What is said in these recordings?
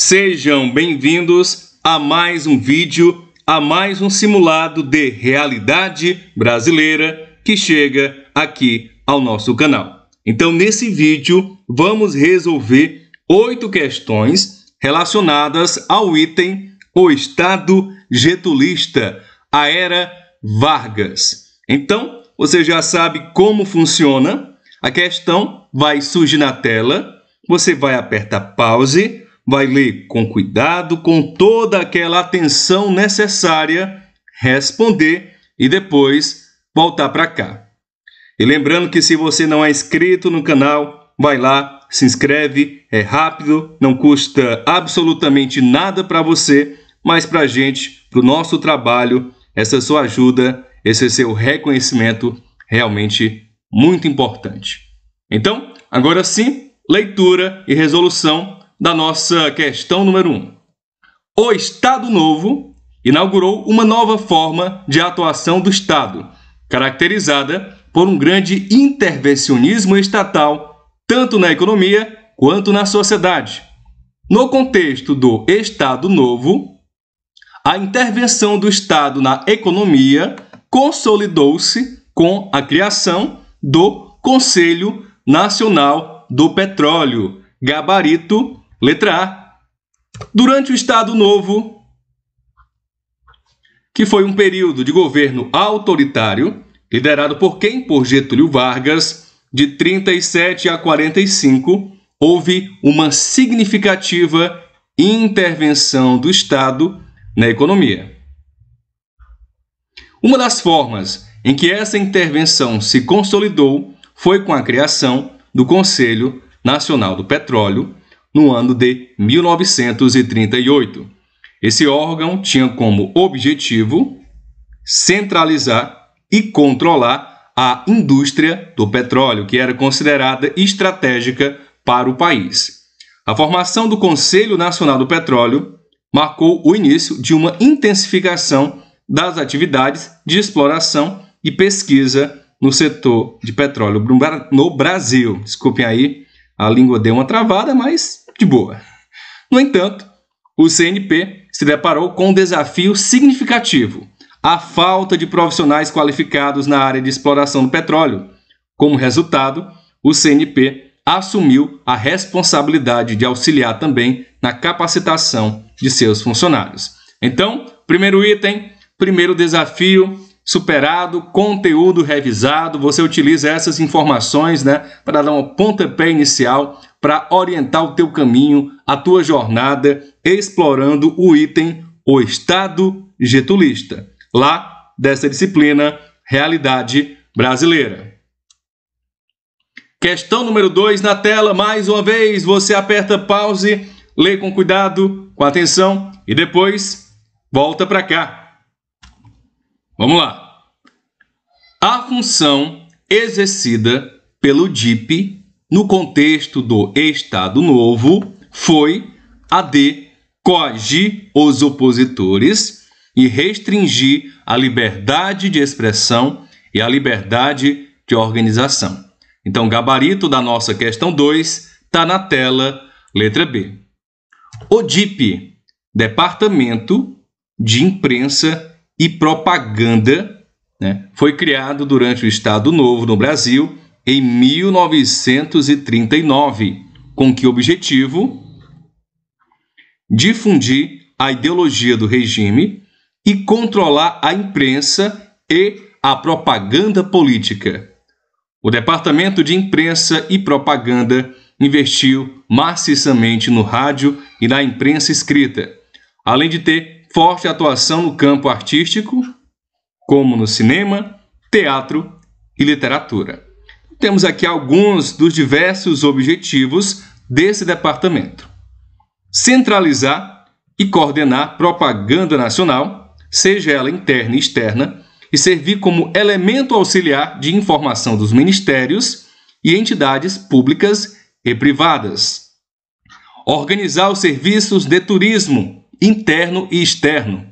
Sejam bem-vindos a mais um vídeo, a mais um simulado de realidade brasileira que chega aqui ao nosso canal. Então, nesse vídeo, vamos resolver oito questões relacionadas ao item O Estado Getulista, a Era Vargas. Então, você já sabe como funciona. A questão vai surgir na tela, você vai apertar pause vai ler com cuidado, com toda aquela atenção necessária, responder e depois voltar para cá. E lembrando que se você não é inscrito no canal, vai lá, se inscreve, é rápido, não custa absolutamente nada para você, mas para a gente, para o nosso trabalho, essa sua ajuda, esse seu reconhecimento realmente muito importante. Então, agora sim, leitura e resolução da nossa questão número 1. Um. O Estado Novo inaugurou uma nova forma de atuação do Estado, caracterizada por um grande intervencionismo estatal, tanto na economia quanto na sociedade. No contexto do Estado Novo, a intervenção do Estado na economia consolidou-se com a criação do Conselho Nacional do Petróleo, gabarito Letra A. Durante o Estado Novo, que foi um período de governo autoritário, liderado por quem? Por Getúlio Vargas, de 37 a 45, houve uma significativa intervenção do Estado na economia. Uma das formas em que essa intervenção se consolidou foi com a criação do Conselho Nacional do Petróleo, no ano de 1938. Esse órgão tinha como objetivo centralizar e controlar a indústria do petróleo, que era considerada estratégica para o país. A formação do Conselho Nacional do Petróleo marcou o início de uma intensificação das atividades de exploração e pesquisa no setor de petróleo no Brasil. Desculpem aí, a língua deu uma travada, mas de boa. No entanto, o CNP se deparou com um desafio significativo: a falta de profissionais qualificados na área de exploração do petróleo. Como resultado, o CNP assumiu a responsabilidade de auxiliar também na capacitação de seus funcionários. Então, primeiro item, primeiro desafio superado, conteúdo revisado, você utiliza essas informações, né, para dar um pontapé inicial para orientar o teu caminho, a tua jornada, explorando o item O Estado Getulista, lá dessa disciplina Realidade Brasileira. Questão número 2 na tela, mais uma vez, você aperta pause, lê com cuidado, com atenção e depois volta para cá. Vamos lá. A função exercida pelo DIP no contexto do Estado Novo, foi a de coagir os opositores e restringir a liberdade de expressão e a liberdade de organização. Então, o gabarito da nossa questão 2 está na tela, letra B. O DIP, Departamento de Imprensa e Propaganda, né, foi criado durante o Estado Novo no Brasil em 1939, com que objetivo? Difundir a ideologia do regime e controlar a imprensa e a propaganda política. O Departamento de Imprensa e Propaganda investiu maciçamente no rádio e na imprensa escrita, além de ter forte atuação no campo artístico, como no cinema, teatro e literatura temos aqui alguns dos diversos objetivos desse departamento: centralizar e coordenar propaganda nacional, seja ela interna e externa, e servir como elemento auxiliar de informação dos ministérios e entidades públicas e privadas. Organizar os serviços de turismo interno e externo.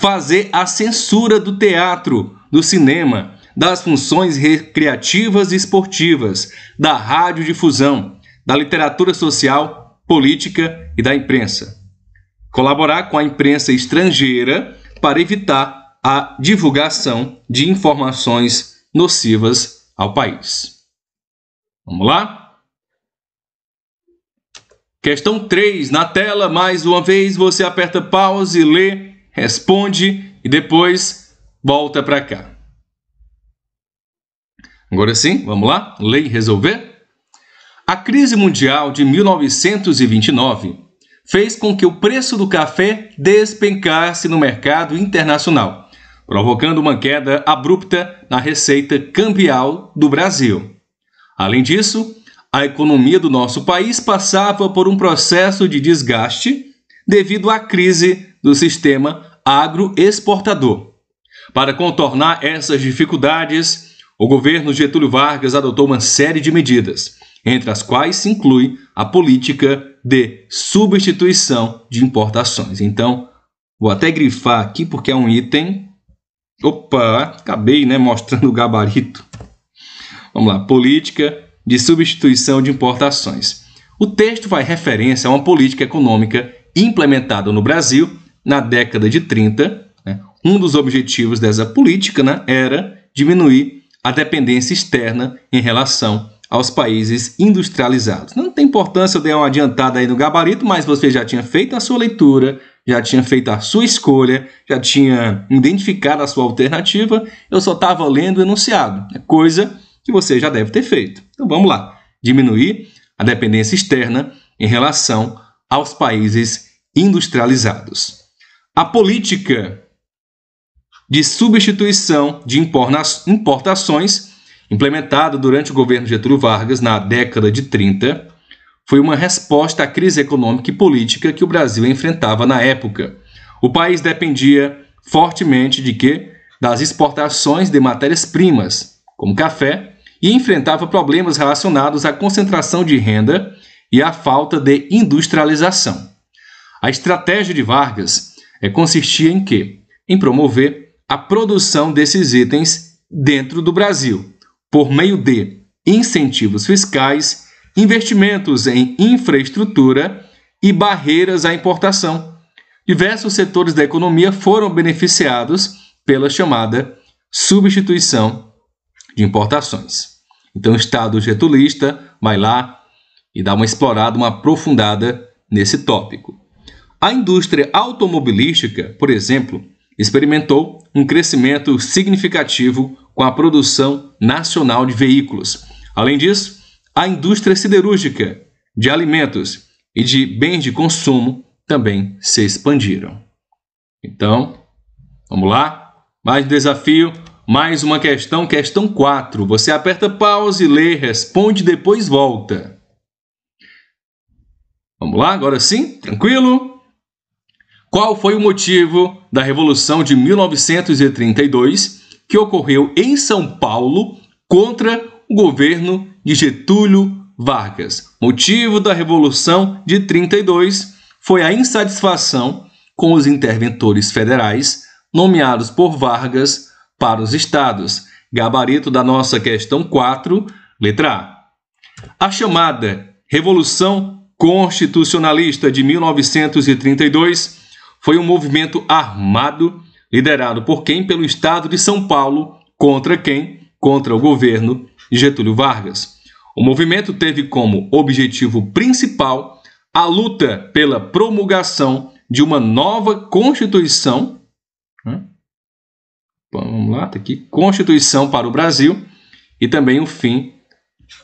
Fazer a censura do teatro, do cinema, das funções recreativas e esportivas, da radiodifusão, da literatura social, política e da imprensa. Colaborar com a imprensa estrangeira para evitar a divulgação de informações nocivas ao país. Vamos lá? Questão 3 na tela, mais uma vez você aperta pause, lê, responde e depois volta para cá. Agora sim, vamos lá? Ler e resolver? A crise mundial de 1929 fez com que o preço do café despencasse no mercado internacional, provocando uma queda abrupta na receita cambial do Brasil. Além disso, a economia do nosso país passava por um processo de desgaste devido à crise do sistema agroexportador. Para contornar essas dificuldades, o governo Getúlio Vargas adotou uma série de medidas, entre as quais se inclui a política de substituição de importações. Então, vou até grifar aqui porque é um item. Opa, acabei né, mostrando o gabarito. Vamos lá, política de substituição de importações. O texto faz referência a uma política econômica implementada no Brasil na década de 30. Né? Um dos objetivos dessa política né, era diminuir a dependência externa em relação aos países industrializados. Não tem importância eu dar uma adiantada aí no gabarito, mas você já tinha feito a sua leitura, já tinha feito a sua escolha, já tinha identificado a sua alternativa, eu só estava lendo o enunciado, é coisa que você já deve ter feito. Então vamos lá, diminuir a dependência externa em relação aos países industrializados. A política de substituição de importações, implementado durante o governo Getúlio Vargas na década de 30, foi uma resposta à crise econômica e política que o Brasil enfrentava na época. O país dependia fortemente de que das exportações de matérias-primas, como café, e enfrentava problemas relacionados à concentração de renda e à falta de industrialização. A estratégia de Vargas é, consistia em que? Em promover a produção desses itens dentro do Brasil, por meio de incentivos fiscais, investimentos em infraestrutura e barreiras à importação. Diversos setores da economia foram beneficiados pela chamada substituição de importações. Então, o Estado getulista vai lá e dá uma explorada, uma aprofundada nesse tópico. A indústria automobilística, por exemplo, experimentou um crescimento significativo com a produção nacional de veículos. Além disso, a indústria siderúrgica, de alimentos e de bens de consumo também se expandiram. Então, vamos lá? Mais um desafio, mais uma questão, questão 4. Você aperta pause, lê, responde, depois volta. Vamos lá, agora sim? Tranquilo? Qual foi o motivo da Revolução de 1932 que ocorreu em São Paulo contra o governo de Getúlio Vargas? Motivo da Revolução de 32 foi a insatisfação com os interventores federais nomeados por Vargas para os estados. Gabarito da nossa questão 4, letra A. A chamada Revolução Constitucionalista de 1932 foi um movimento armado liderado por quem? Pelo Estado de São Paulo, contra quem? Contra o governo Getúlio Vargas. O movimento teve como objetivo principal a luta pela promulgação de uma nova Constituição. Vamos lá, tá aqui. Constituição para o Brasil e também o fim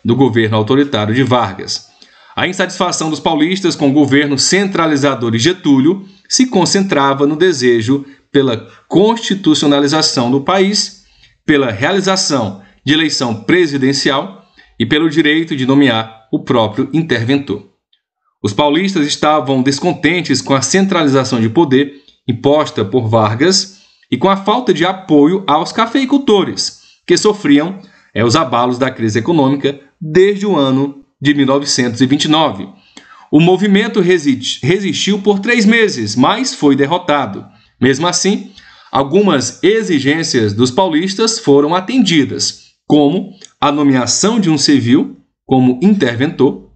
do governo autoritário de Vargas. A insatisfação dos paulistas com o governo centralizador de Getúlio se concentrava no desejo pela constitucionalização do país, pela realização de eleição presidencial e pelo direito de nomear o próprio interventor. Os paulistas estavam descontentes com a centralização de poder imposta por Vargas e com a falta de apoio aos cafeicultores, que sofriam é, os abalos da crise econômica desde o ano de 1929 o movimento resistiu por três meses, mas foi derrotado. Mesmo assim, algumas exigências dos paulistas foram atendidas, como a nomeação de um civil como interventor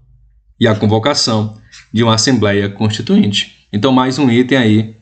e a convocação de uma Assembleia Constituinte. Então, mais um item aí,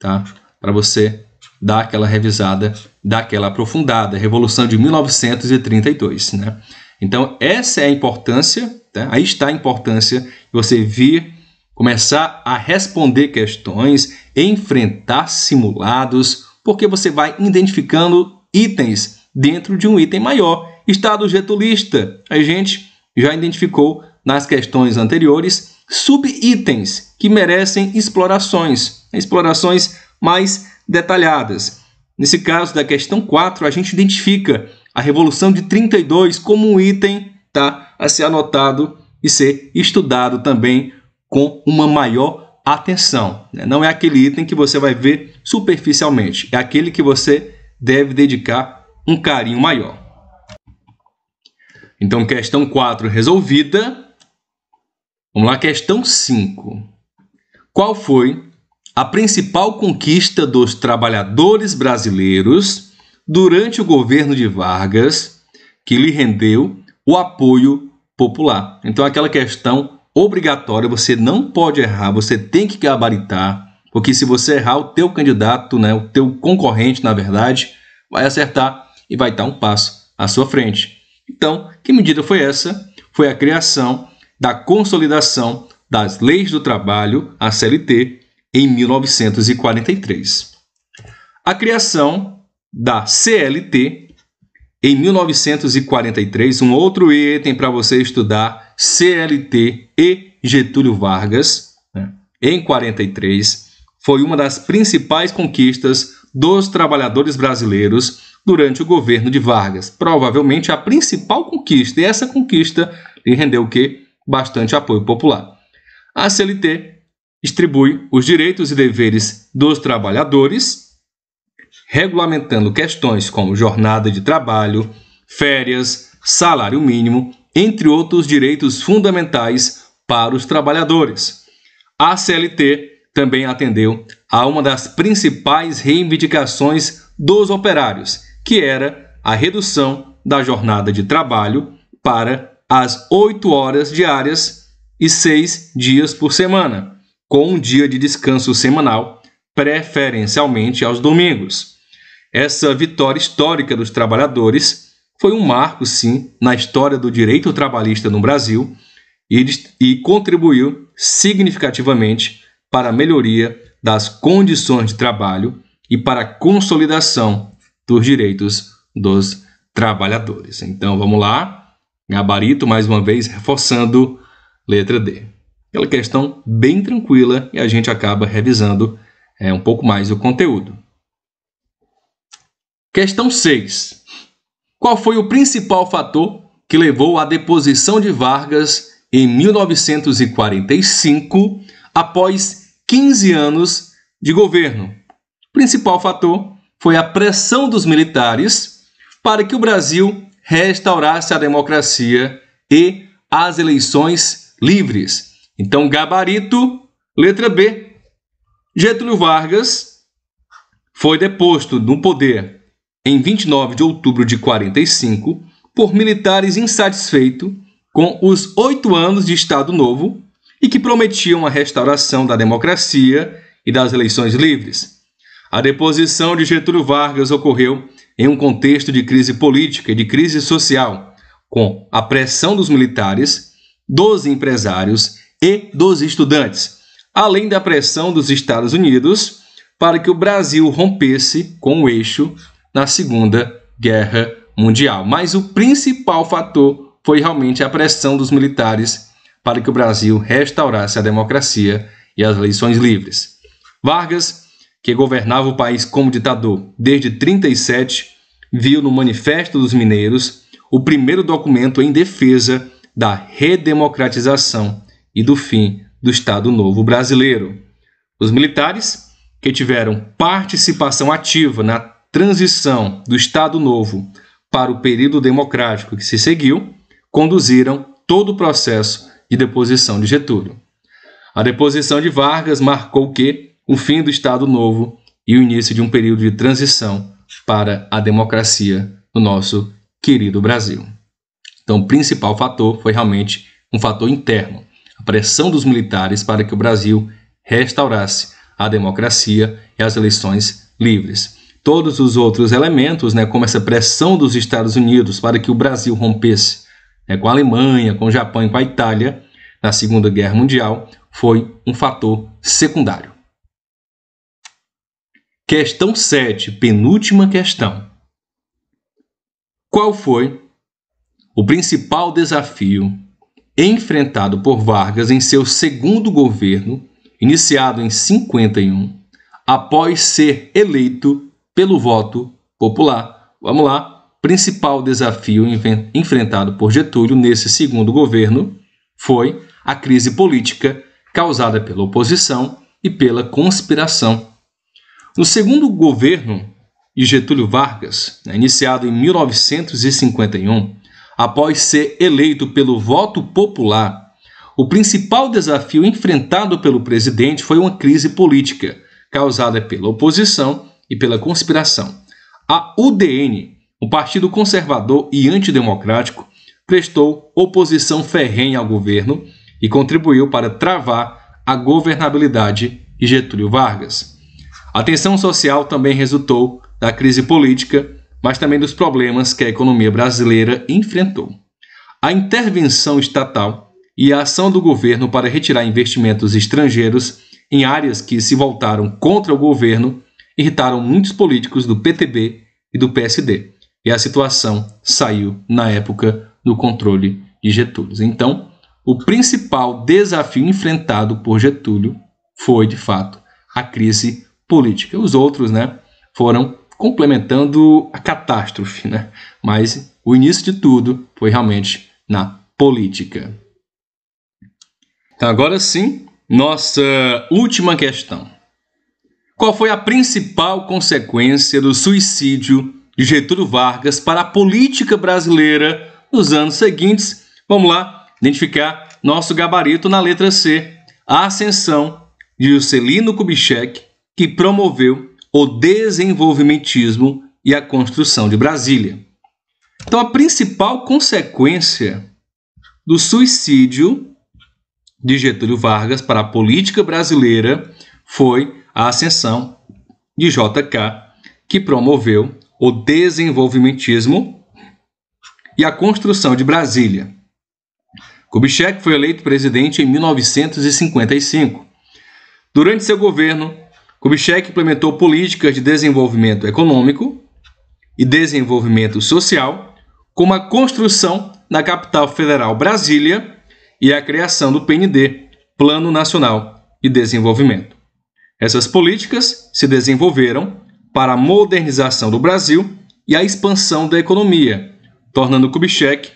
tá? Para você dar aquela revisada, dar aquela aprofundada. Revolução de 1932, né? Então, essa é a importância, tá? aí está a importância de você vir começar a responder questões, enfrentar simulados, porque você vai identificando itens dentro de um item maior. Estado getulista, a gente já identificou nas questões anteriores subitens que merecem explorações, explorações mais detalhadas. Nesse caso da questão 4, a gente identifica a Revolução de 32 como um item tá, a ser anotado e ser estudado também com uma maior atenção. Né? Não é aquele item que você vai ver superficialmente, é aquele que você deve dedicar um carinho maior. Então, questão 4 resolvida. Vamos lá, questão 5. Qual foi a principal conquista dos trabalhadores brasileiros durante o governo de Vargas que lhe rendeu o apoio popular. Então, aquela questão obrigatória, você não pode errar, você tem que gabaritar, porque se você errar, o teu candidato, né, o teu concorrente, na verdade, vai acertar e vai dar um passo à sua frente. Então, que medida foi essa? Foi a criação da consolidação das leis do trabalho, a CLT, em 1943. A criação da CLT em 1943, um outro item para você estudar, CLT e Getúlio Vargas, né, em 43, foi uma das principais conquistas dos trabalhadores brasileiros durante o governo de Vargas. Provavelmente a principal conquista, e essa conquista lhe rendeu o quê? Bastante apoio popular. A CLT distribui os direitos e deveres dos trabalhadores regulamentando questões como jornada de trabalho, férias, salário mínimo, entre outros direitos fundamentais para os trabalhadores. A CLT também atendeu a uma das principais reivindicações dos operários, que era a redução da jornada de trabalho para as oito horas diárias e seis dias por semana, com um dia de descanso semanal, preferencialmente aos domingos. Essa vitória histórica dos trabalhadores foi um marco, sim, na história do direito trabalhista no Brasil e, e contribuiu significativamente para a melhoria das condições de trabalho e para a consolidação dos direitos dos trabalhadores. Então vamos lá, gabarito mais uma vez reforçando letra D. Aquela questão bem tranquila e a gente acaba revisando é, um pouco mais o conteúdo. Questão 6. Qual foi o principal fator que levou à deposição de Vargas em 1945, após 15 anos de governo? O principal fator foi a pressão dos militares para que o Brasil restaurasse a democracia e as eleições livres. Então, gabarito, letra B. Getúlio Vargas foi deposto no poder em 29 de outubro de 45, por militares insatisfeitos com os oito anos de Estado Novo e que prometiam a restauração da democracia e das eleições livres. A deposição de Getúlio Vargas ocorreu em um contexto de crise política e de crise social, com a pressão dos militares, dos empresários e dos estudantes, além da pressão dos Estados Unidos para que o Brasil rompesse com o eixo na Segunda Guerra Mundial. Mas o principal fator foi realmente a pressão dos militares para que o Brasil restaurasse a democracia e as eleições livres. Vargas, que governava o país como ditador desde 37, viu no Manifesto dos Mineiros o primeiro documento em defesa da redemocratização e do fim do Estado Novo brasileiro. Os militares, que tiveram participação ativa na transição do Estado Novo para o período democrático que se seguiu, conduziram todo o processo de deposição de Getúlio. A deposição de Vargas marcou que o fim do Estado Novo e o início de um período de transição para a democracia no nosso querido Brasil. Então, o principal fator foi realmente um fator interno, a pressão dos militares para que o Brasil restaurasse a democracia e as eleições livres. Todos os outros elementos, né, como essa pressão dos Estados Unidos para que o Brasil rompesse né, com a Alemanha, com o Japão e com a Itália na Segunda Guerra Mundial, foi um fator secundário. Questão 7, penúltima questão. Qual foi o principal desafio enfrentado por Vargas em seu segundo governo, iniciado em 51, após ser eleito pelo voto popular? Vamos lá. Principal desafio enfrentado por Getúlio nesse segundo governo foi a crise política causada pela oposição e pela conspiração. No segundo governo de Getúlio Vargas, né, iniciado em 1951, após ser eleito pelo voto popular, o principal desafio enfrentado pelo presidente foi uma crise política causada pela oposição e pela conspiração. A UDN, o Partido Conservador e Antidemocrático, prestou oposição ferrenha ao governo e contribuiu para travar a governabilidade de Getúlio Vargas. A tensão social também resultou da crise política, mas também dos problemas que a economia brasileira enfrentou. A intervenção estatal e a ação do governo para retirar investimentos estrangeiros em áreas que se voltaram contra o governo irritaram muitos políticos do PTB e do PSD, e a situação saiu, na época, do controle de Getúlio. Então, o principal desafio enfrentado por Getúlio foi, de fato, a crise política. Os outros, né, foram complementando a catástrofe, né? Mas o início de tudo foi realmente na política. Então, agora sim, nossa última questão. Qual foi a principal consequência do suicídio de Getúlio Vargas para a política brasileira nos anos seguintes? Vamos lá identificar nosso gabarito na letra C. A ascensão de Juscelino Kubitschek, que promoveu o desenvolvimentismo e a construção de Brasília. Então, a principal consequência do suicídio de Getúlio Vargas para a política brasileira foi a ascensão de JK, que promoveu o desenvolvimentismo e a construção de Brasília. Kubitschek foi eleito presidente em 1955. Durante seu governo, Kubitschek implementou políticas de desenvolvimento econômico e desenvolvimento social, como a construção da capital federal Brasília e a criação do PND, Plano Nacional de Desenvolvimento. Essas políticas se desenvolveram para a modernização do Brasil e a expansão da economia, tornando Kubitschek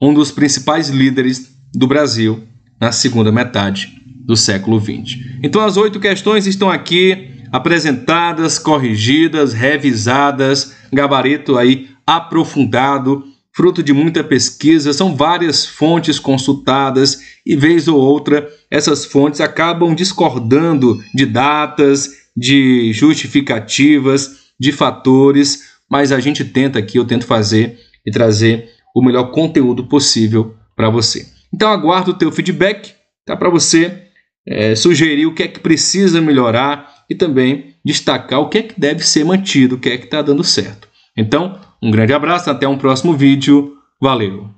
um dos principais líderes do Brasil na segunda metade do século XX. Então, as oito questões estão aqui apresentadas, corrigidas, revisadas, gabarito aí aprofundado, fruto de muita pesquisa, são várias fontes consultadas e vez ou outra essas fontes acabam discordando de datas, de justificativas, de fatores, mas a gente tenta aqui, eu tento fazer e trazer o melhor conteúdo possível para você. Então aguardo o teu feedback, tá para você é, sugerir o que é que precisa melhorar e também destacar o que é que deve ser mantido, o que é que está dando certo. Então, um grande abraço, até um próximo vídeo. Valeu!